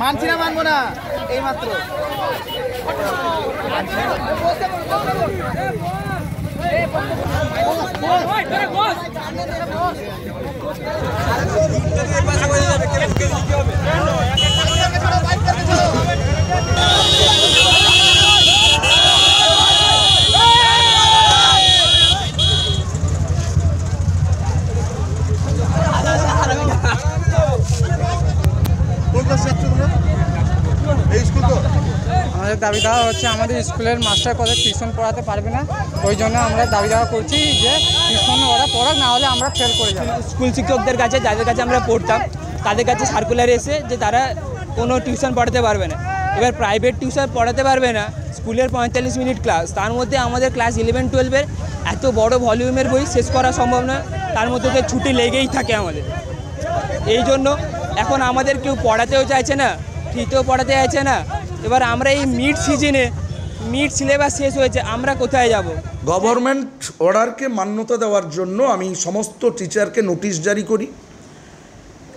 মানছি না মানবো না এই মাত্র কোন ক্লাসে যাচ্ছ তোমরা এই স্কুল তো আমাদের দাবি দেওয়া হচ্ছে আমাদের স্কুলের মাস্টার কলেজ টিউশন পড়াতে পারবে না। ওই জন্য আমরা দাবি দেওয়া করছি যে টিউশন ওরা পড়াক, না হলে আমরা ফেল করে যাব। স্কুল শিক্ষকদের কাছে, যাদের কাছে আমরা পড়তাম, তাদের কাছে সার্কুলার এসে যে তারা কোনো টিউশন পড়াতে পারবে না। এবার প্রাইভেট টিউশন পড়াতে পারবে না, স্কুলের পঁয়তাল্লিশ মিনিট ক্লাস তার মধ্যে আমাদের ক্লাস ইলেভেন টুয়েলভের এত বড় ভলিউমের বই শেষ করা সম্ভব না, তার মধ্যে তো ছুটি লেগেই থাকে আমাদের। এই জন্য এখন আমাদের কেউ পড়াতেও চাইছে না, ফ্রিতেও পড়াতে চাইছে না এবার আমরা এই মিড সিজনে মিড সিলেবাস শেষ হয়েছে, আমরা কোথায় যাব? গভর্নমেন্ট অর্ডারকে মান্যতা দেওয়ার জন্য আমি সমস্ত টিচারকে নোটিশ জারি করি।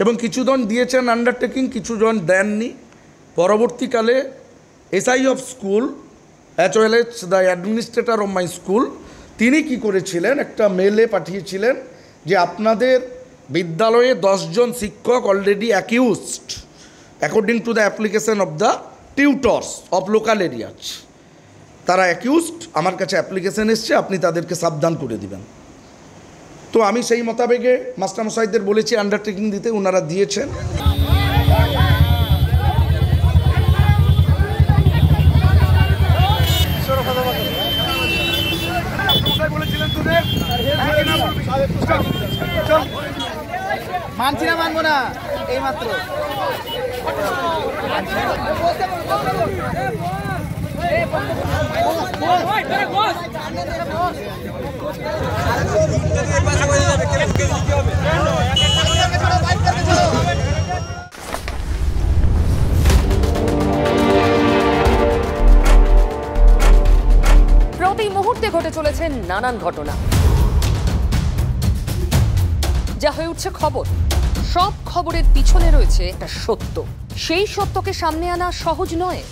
এবং কিছুজন দিয়েছেন আন্ডারটেকিং কিছুজন দেননি। পরবর্তীকালে SI of school as well as the administrator of my school তিনি কি করেছিলেন? একটা মেলে পাঠিয়েছিলেন যে আপনাদের বিদ্যালয়ে দশজন শিক্ষক already accused according to the application of the tutors of local areas. তারা অ্যাকিউজড আমার কাছে অ্যাপ্লিকেশন এসছে, আপনি তাদেরকে সাবধান করে দিবেন। তো আমি সেই মোতাবেকে মাস্টারমশাইদের বলেছি আন্ডারটেকিং দিতে ওনারা দিয়েছেন। মানছি না মানবো না। এই মাত্র প্রতি মুহূর্তে ঘটে চলেছে নানান ঘটনা। যা হয়ে উঠছে খবর। সব খবরের পিছনে রয়েছে একটা সত্য। সেই সত্যকে সামনে আনা সহজ নয়।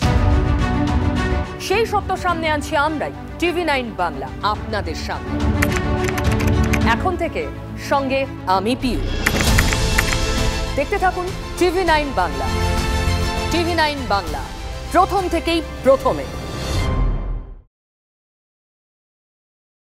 সেই সত্য সামনে আনছি আমরাই, টিভি নাইন বাংলা, আপনাদের সামনে। এখন থেকে সঙ্গে আমি পিউ। দেখতে থাকুন TV nine Bangla. TV nine Bangla, প্রথম থেকেই প্রথমে।